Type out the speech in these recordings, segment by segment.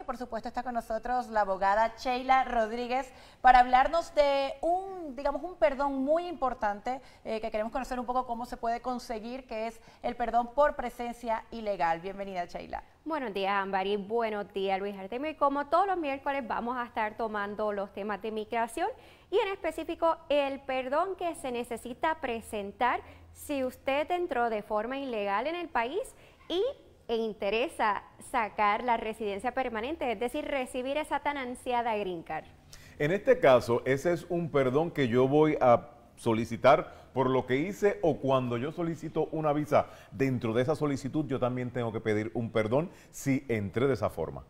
Por supuesto está con nosotros la abogada Sheila Rodríguez para hablarnos de un, digamos, un perdón muy importante eh, que queremos conocer un poco cómo se puede conseguir, que es el perdón por presencia ilegal. Bienvenida, Sheila. Buenos días, Ambari. Buenos días, Luis Artemio. Y como todos los miércoles vamos a estar tomando los temas de migración y en específico el perdón que se necesita presentar si usted entró de forma ilegal en el país y e interesa sacar la residencia permanente, es decir, recibir esa tan ansiada green card. En este caso, ese es un perdón que yo voy a solicitar por lo que hice o cuando yo solicito una visa, dentro de esa solicitud yo también tengo que pedir un perdón si entré de esa forma.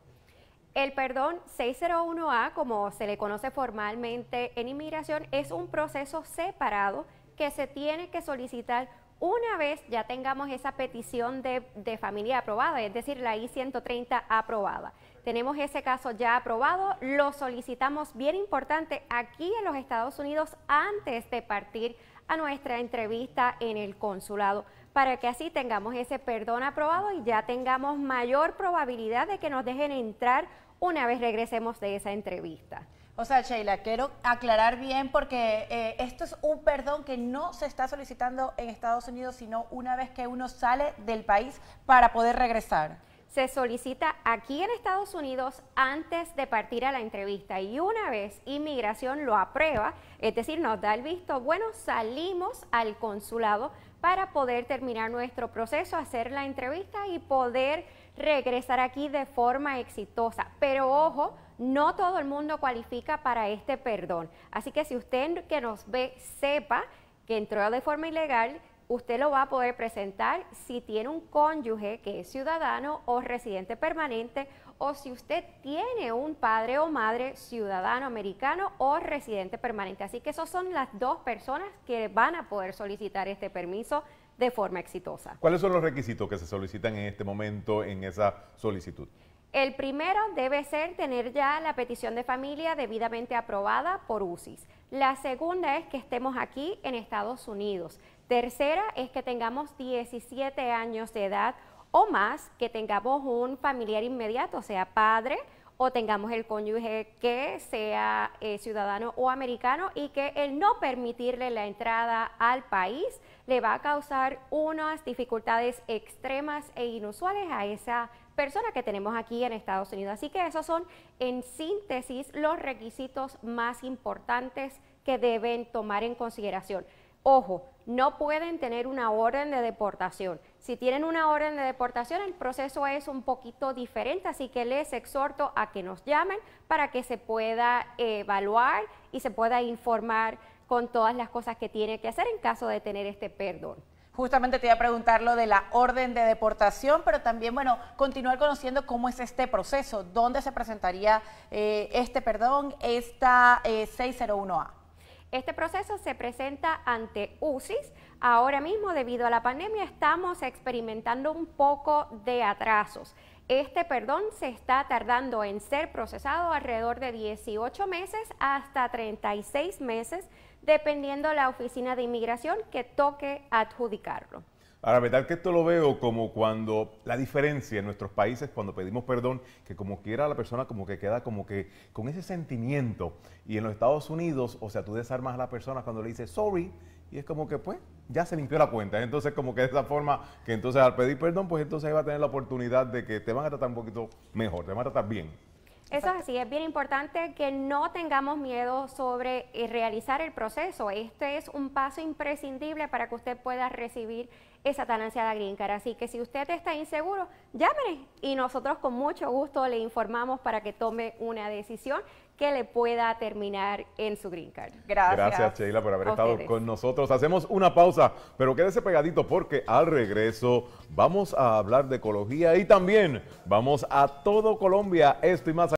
El perdón 601A, como se le conoce formalmente en inmigración, es un proceso separado que se tiene que solicitar una vez ya tengamos esa petición de, familia aprobada, es decir, la I-130 aprobada. Tenemos ese caso ya aprobado, lo solicitamos bien importante aquí en los Estados Unidos antes de partir a nuestra entrevista en el consulado para que así tengamos ese perdón aprobado y ya tengamos mayor probabilidad de que nos dejen entrar una vez regresemos de esa entrevista. O sea, Sheila, quiero aclarar bien porque eh, esto es un perdón que no se está solicitando en Estados Unidos, sino una vez que uno sale del país para poder regresar. Se solicita aquí en Estados Unidos antes de partir a la entrevista y una vez inmigración lo aprueba, es decir, nos da el visto, bueno, salimos al consulado para poder terminar nuestro proceso, hacer la entrevista y poder regresar aquí de forma exitosa. Pero ojo, no todo el mundo cualifica para este perdón. Así que si usted que nos ve sepa que entró de forma ilegal, usted lo va a poder presentar si tiene un cónyuge que es ciudadano o residente permanente o si usted tiene un padre o madre ciudadano americano o residente permanente. Así que esas son las dos personas que van a poder solicitar este permiso de forma exitosa. ¿Cuáles son los requisitos que se solicitan en este momento en esa solicitud? El primero debe ser tener ya la petición de familia debidamente aprobada por UCIS. La segunda es que estemos aquí en Estados Unidos. Tercera es que tengamos 17 años de edad o más, que tengamos un familiar inmediato, sea padre o tengamos el cónyuge que sea eh, ciudadano o americano y que el no permitirle la entrada al país le va a causar unas dificultades extremas e inusuales a esa persona que tenemos aquí en Estados Unidos. Así que esos son, en síntesis, los requisitos más importantes que deben tomar en consideración. Ojo, no pueden tener una orden de deportación. Si tienen una orden de deportación, el proceso es un poquito diferente, así que les exhorto a que nos llamen para que se pueda evaluar y se pueda informar con todas las cosas que tiene que hacer en caso de tener este perdón. Justamente te iba a preguntar lo de la orden de deportación, pero también, bueno, continuar conociendo cómo es este proceso, dónde se presentaría eh, este perdón, esta 601A. Este proceso se presenta ante UCIS. Ahora mismo, debido a la pandemia, estamos experimentando un poco de atrasos. Este perdón se está tardando en ser procesado alrededor de 18 meses hasta 36 meses dependiendo la oficina de inmigración que toque adjudicarlo. Ahora, verdad que esto lo veo como cuando la diferencia en nuestros países cuando pedimos perdón, que como quiera la persona como que queda como que con ese sentimiento. Y en los Estados Unidos, o sea, tú desarmas a la persona cuando le dices sorry y es como que pues ya se limpió la cuenta. Entonces como que de esa forma que entonces al pedir perdón, pues entonces ahí va a tener la oportunidad de que te van a tratar un poquito mejor, te van a tratar bien. Eso es así, es bien importante que no tengamos miedo sobre eh, realizar el proceso. Este es un paso imprescindible para que usted pueda recibir esa tan ansiada green card. Así que si usted está inseguro, llámene y nosotros con mucho gusto le informamos para que tome una decisión que le pueda terminar en su green card. Gracias. Gracias, Sheila, por haber estado con nosotros. Hacemos una pausa, pero quédese pegadito porque al regreso vamos a hablar de ecología y también vamos a todo Colombia. Esto y más.